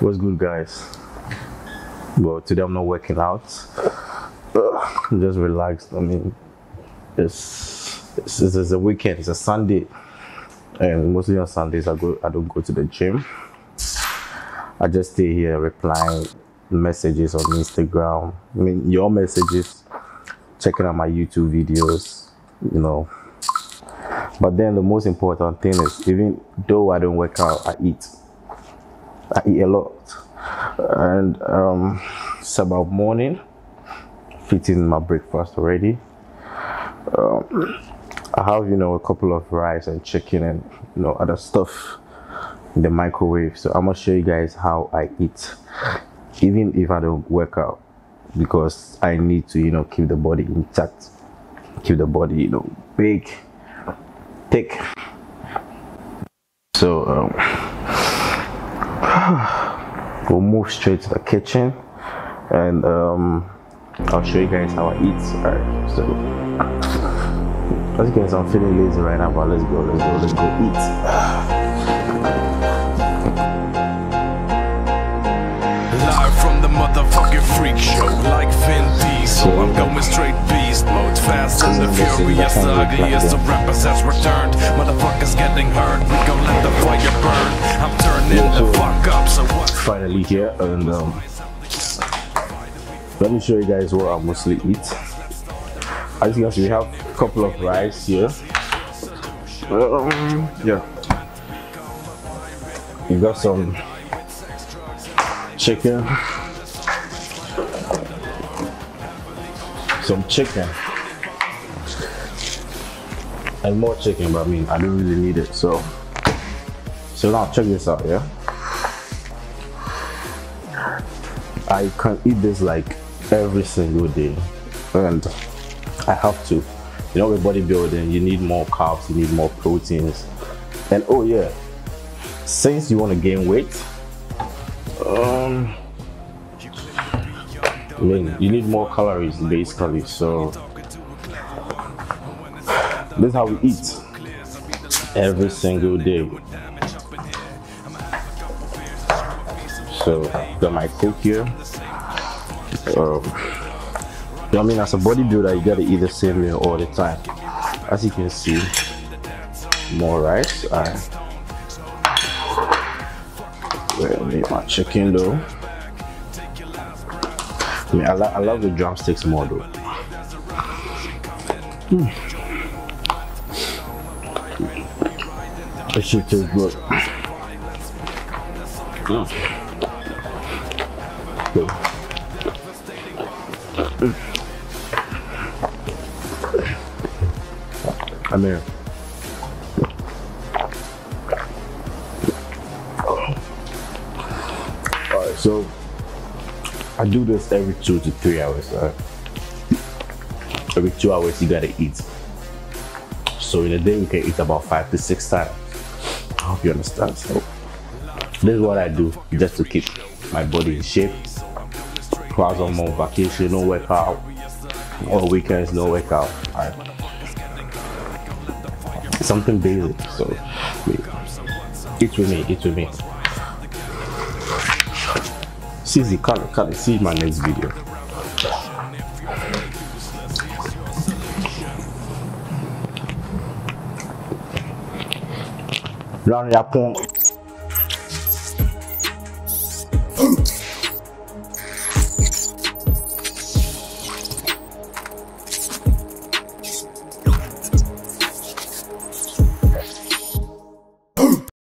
What's good, guys? Well, today I'm not working out. I'm just relaxed. I mean, it's, it's it's a weekend. It's a Sunday, and mostly on Sundays I go. I don't go to the gym. I just stay here replying messages on Instagram. I mean, your messages, checking out my YouTube videos. You know. But then the most important thing is, even though I don't work out, I eat. I eat a lot, and um, it's about morning. Fitting my breakfast already. Um, I have you know a couple of rice and chicken and you know other stuff in the microwave. So I'm gonna show you guys how I eat, even if I don't work out, because I need to you know keep the body intact, keep the body you know big, thick. So um, we'll move straight to the kitchen and um, I'll show you guys how I eat. Alright, so as you guys, I'm feeling lazy right now, but let's go, let's go, let's go eat. Live from the motherfucking freak show, like Vin Diesel. I'm going straight beast mode, fast and the furious. The ugliest of rappers has returned. Motherfuckers getting hurt, we gon' let the fire burn. I'm turning the fuck up, so what? Finally here, and um, let me show you guys what I mostly eat. As you can see, we have a couple of rice here. Um, yeah. We got some chicken. Some chicken. And more chicken, but I mean, I don't really need it, so. So now check this out, yeah? I can eat this like every single day, and I have to. You know, with bodybuilding, you need more carbs, you need more proteins, and oh yeah, since you want to gain weight, um, I mean, you need more calories basically. So this is how we eat every single day. So got my coke here. Um, I mean, as a bodybuilder, you gotta eat the same meal all the time. As you can see, more rice. I need my chicken though. I mean, I, lo- I love the drumsticks more though. Mm. It should taste good. Here. Alright, so I do this every two to three hours. Uh, every two hours, you gotta eat. So in a day, we can eat about five to six times. I hope you understand. So this is what I do just to keep my body in shape. Whilst I'm on vacation, no workout. Or weekends, no workout. Alright. Something basic. So eat with me, eat with me. Cut it, cut it. See my next video. 让人家崩